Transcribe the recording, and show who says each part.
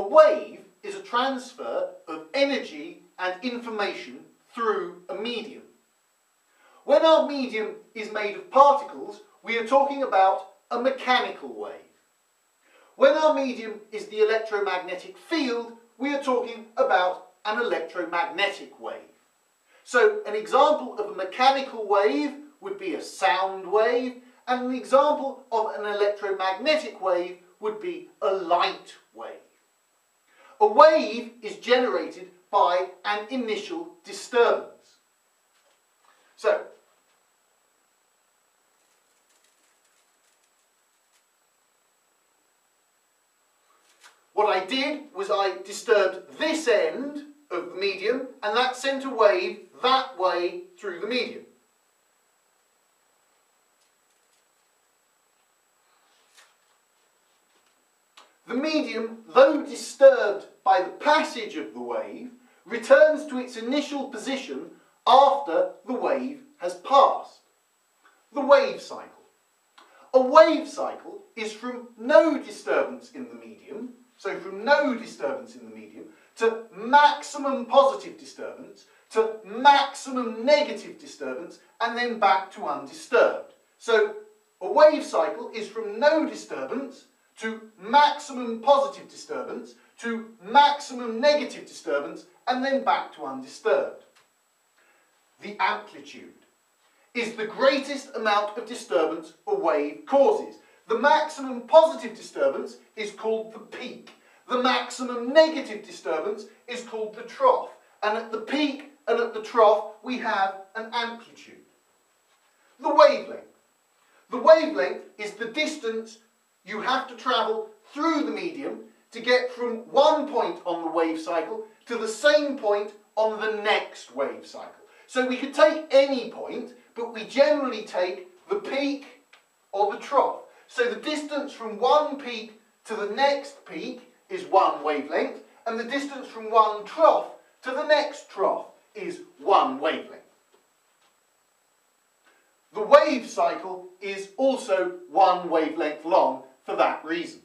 Speaker 1: A wave is a transfer of energy and information through a medium. When our medium is made of particles, we are talking about a mechanical wave. When our medium is the electromagnetic field, we are talking about an electromagnetic wave. So an example of a mechanical wave would be a sound wave, and an example of an electromagnetic wave would be a light. A wave is generated by an initial disturbance. So, what I did was I disturbed this end of the medium and that sent a wave that way through the medium. The medium, though disturbed by the passage of the wave, returns to its initial position after the wave has passed. The wave cycle. A wave cycle is from no disturbance in the medium, so from no disturbance in the medium, to maximum positive disturbance, to maximum negative disturbance, and then back to undisturbed. So a wave cycle is from no disturbance to maximum positive disturbance, to maximum negative disturbance, and then back to undisturbed. The amplitude is the greatest amount of disturbance a wave causes. The maximum positive disturbance is called the peak. The maximum negative disturbance is called the trough. And at the peak and at the trough, we have an amplitude. The wavelength. The wavelength is the distance you have to travel through the medium to get from one point on the wave cycle to the same point on the next wave cycle. So we could take any point, but we generally take the peak or the trough. So the distance from one peak to the next peak is one wavelength, and the distance from one trough to the next trough is one wavelength. The wave cycle is also one wavelength long reason.